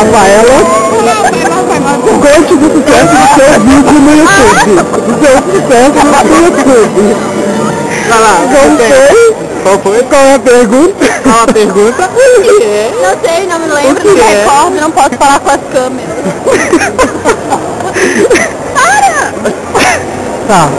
Rafaela, conte do sucesso do seu vídeo no YouTube. Do seu sucesso no YouTube. Vai lá, Qual foi? Qual foi? Qual é a pergunta? Qual a pergunta? O que é? Não sei, não me lembro, O que não é? não posso falar com as câmeras. Para! Tá.